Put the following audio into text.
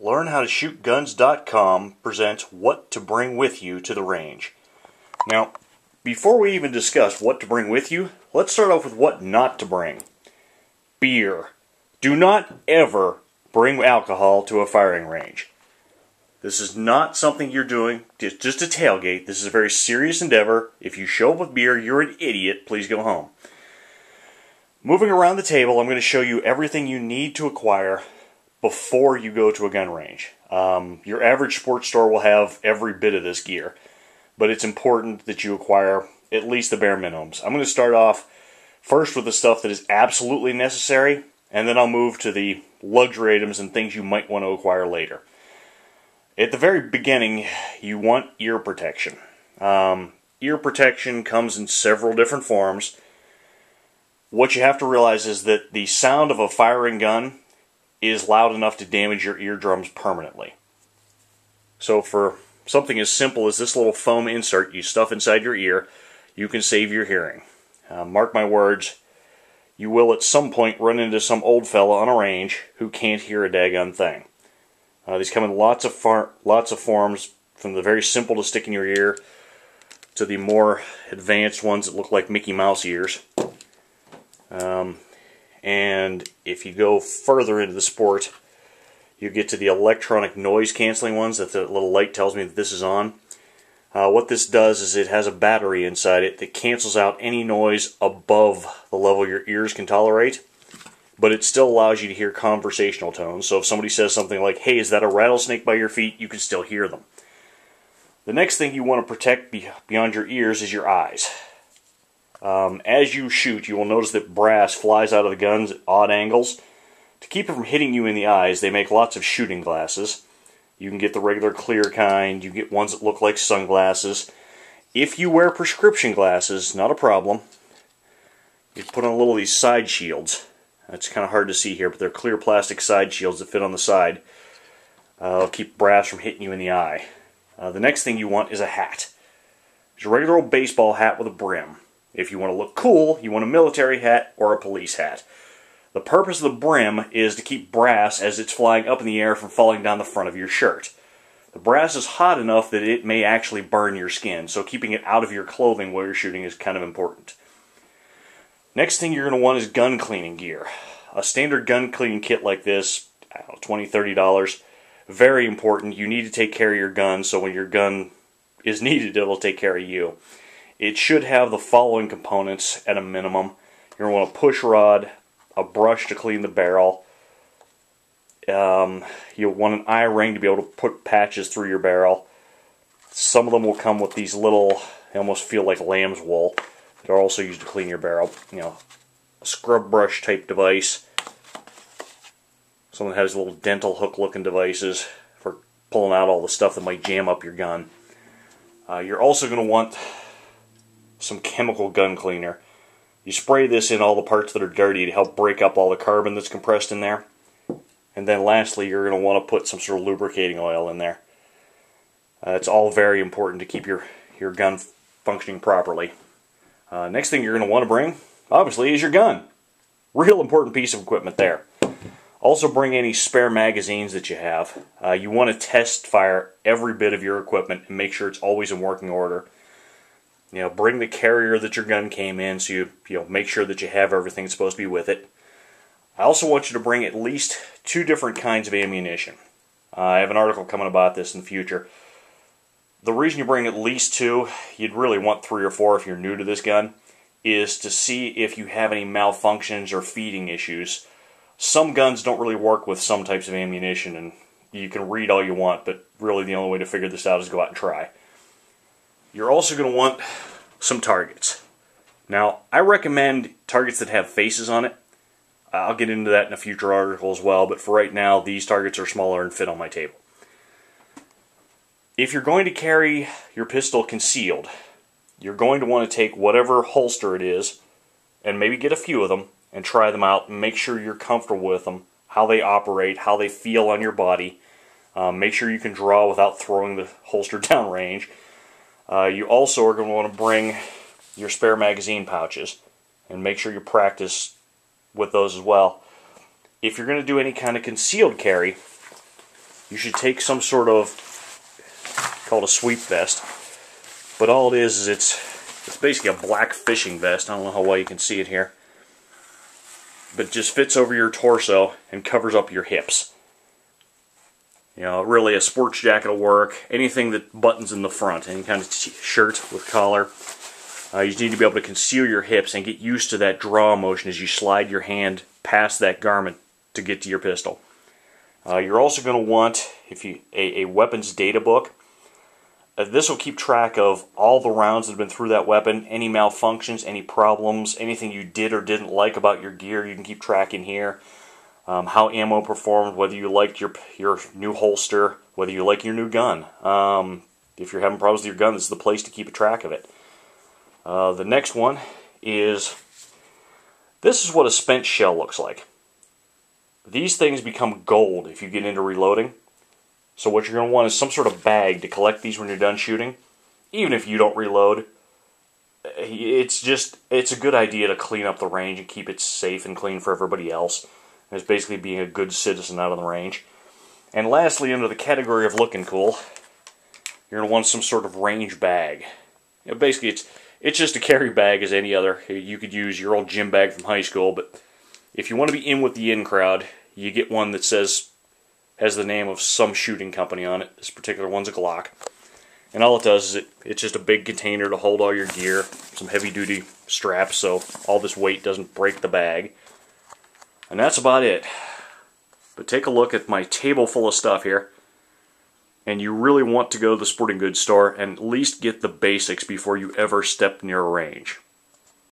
LearnHowToShootGuns.com presents What to Bring With You to the Range. Now, before we even discuss what to bring with you, let's start off with what not to bring. Beer. Do not ever bring alcohol to a firing range. This is not something you're doing just, just a tailgate. This is a very serious endeavor. If you show up with beer, you're an idiot. Please go home. Moving around the table, I'm going to show you everything you need to acquire before you go to a gun range. Um, your average sports store will have every bit of this gear, but it's important that you acquire at least the bare minimums. I'm going to start off first with the stuff that is absolutely necessary, and then I'll move to the luxury items and things you might want to acquire later. At the very beginning, you want ear protection. Um, ear protection comes in several different forms. What you have to realize is that the sound of a firing gun is loud enough to damage your eardrums permanently. So for something as simple as this little foam insert you stuff inside your ear, you can save your hearing. Uh, mark my words, you will at some point run into some old fella on a range who can't hear a daggone thing. Uh, these come in lots of far lots of forms, from the very simple to stick in your ear to the more advanced ones that look like Mickey Mouse ears. Um, and if you go further into the sport, you get to the electronic noise canceling ones that the little light tells me that this is on. Uh, what this does is it has a battery inside it that cancels out any noise above the level your ears can tolerate, but it still allows you to hear conversational tones. So if somebody says something like, hey, is that a rattlesnake by your feet, you can still hear them. The next thing you want to protect beyond your ears is your eyes. Um, as you shoot, you will notice that brass flies out of the guns at odd angles. To keep it from hitting you in the eyes, they make lots of shooting glasses. You can get the regular clear kind, you get ones that look like sunglasses. If you wear prescription glasses, not a problem. You put on a little of these side shields. It's kind of hard to see here, but they're clear plastic side shields that fit on the side. Uh, keep brass from hitting you in the eye. Uh, the next thing you want is a hat. It's a regular old baseball hat with a brim. If you want to look cool, you want a military hat or a police hat. The purpose of the brim is to keep brass as it's flying up in the air from falling down the front of your shirt. The brass is hot enough that it may actually burn your skin, so keeping it out of your clothing while you're shooting is kind of important. Next thing you're going to want is gun cleaning gear. A standard gun cleaning kit like this, I don't know, $20, $30, very important. You need to take care of your gun so when your gun is needed, it'll take care of you. It should have the following components at a minimum. You're going to want a push rod, a brush to clean the barrel. Um, you'll want an eye ring to be able to put patches through your barrel. Some of them will come with these little, they almost feel like lamb's wool. They're also used to clean your barrel. You know, a scrub brush type device. Someone has little dental hook looking devices for pulling out all the stuff that might jam up your gun. Uh, you're also going to want some chemical gun cleaner. You spray this in all the parts that are dirty to help break up all the carbon that's compressed in there. And then lastly, you're going to want to put some sort of lubricating oil in there. Uh, it's all very important to keep your, your gun functioning properly. Uh, next thing you're going to want to bring, obviously, is your gun. Real important piece of equipment there. Also bring any spare magazines that you have. Uh, you want to test fire every bit of your equipment and make sure it's always in working order. You know, bring the carrier that your gun came in so you, you know, make sure that you have everything that's supposed to be with it. I also want you to bring at least two different kinds of ammunition. Uh, I have an article coming about this in the future. The reason you bring at least two, you'd really want three or four if you're new to this gun, is to see if you have any malfunctions or feeding issues. Some guns don't really work with some types of ammunition, and you can read all you want, but really the only way to figure this out is go out and try. You're also going to want some targets. Now, I recommend targets that have faces on it. I'll get into that in a future article as well, but for right now, these targets are smaller and fit on my table. If you're going to carry your pistol concealed, you're going to want to take whatever holster it is and maybe get a few of them and try them out and make sure you're comfortable with them, how they operate, how they feel on your body. Um, make sure you can draw without throwing the holster down range. Uh, you also are going to want to bring your spare magazine pouches and make sure you practice with those as well. If you're going to do any kind of concealed carry, you should take some sort of called a sweep vest. But all it is is it's it's basically a black fishing vest. I don't know how well you can see it here. But it just fits over your torso and covers up your hips. You know, really a sports jacket will work. Anything that buttons in the front, any kind of shirt with collar. Uh, you need to be able to conceal your hips and get used to that draw motion as you slide your hand past that garment to get to your pistol. Uh, you're also going to want if you a, a weapons data book. Uh, this will keep track of all the rounds that have been through that weapon, any malfunctions, any problems, anything you did or didn't like about your gear. You can keep track in here. Um, how ammo performed, whether you liked your your new holster, whether you like your new gun. Um, if you're having problems with your gun, this is the place to keep a track of it. Uh, the next one is this is what a spent shell looks like. These things become gold if you get into reloading. So what you're going to want is some sort of bag to collect these when you're done shooting. Even if you don't reload, it's just it's a good idea to clean up the range and keep it safe and clean for everybody else. It's basically being a good citizen out on the range. And lastly, under the category of looking cool, you're going to want some sort of range bag. You know, basically, it's it's just a carry bag as any other. You could use your old gym bag from high school, but if you want to be in with the in crowd, you get one that says has the name of some shooting company on it. This particular one's a Glock. And all it does is it, it's just a big container to hold all your gear, some heavy duty straps so all this weight doesn't break the bag. And that's about it. But take a look at my table full of stuff here and you really want to go to the sporting goods store and at least get the basics before you ever step near a range.